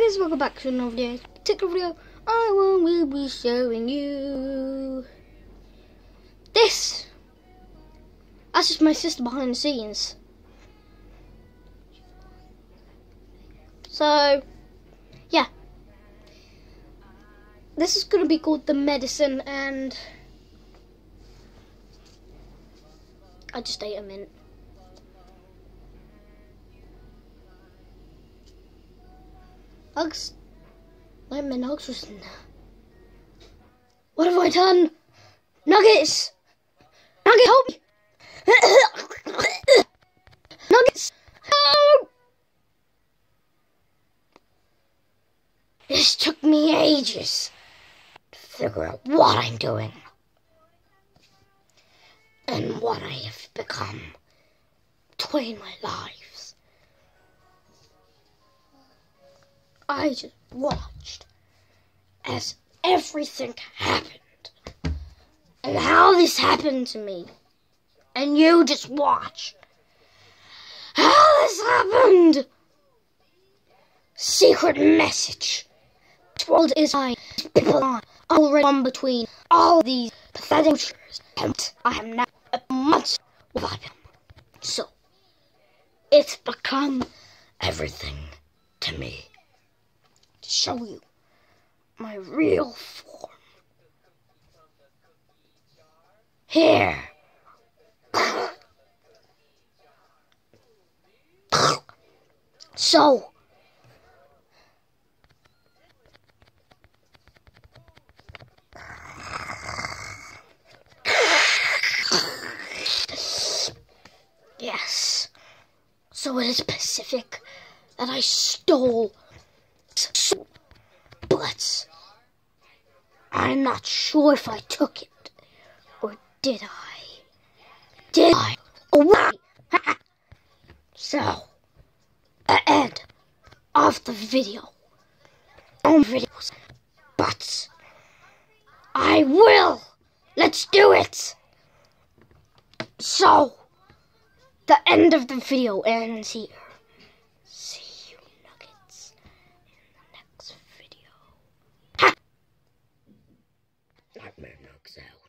Guys, welcome back to another video. Particular video, I will be showing you this. That's just my sister behind the scenes. So, yeah. This is going to be called the medicine and I just ate a mint. Hugs. Like my was in there. What have I done? Nuggets! Nugget, help me! Nuggets! Help! This took me ages to figure out what I'm doing and what I have become between my lives. I just watched as everything happened and how this happened to me. And you just watch how this happened. Secret message. World is I. People are already on between all these pathetic creatures, and I am now a monster without them. So, it's become everything to me. To show you my real form. Here. So, yes. So it is Pacific that I stole. But I'm not sure if I took it. Or did I? Did I? Oh, why? so, the end of the video. On videos. But I will. Let's do it. So, the end of the video ends here. See. Axel.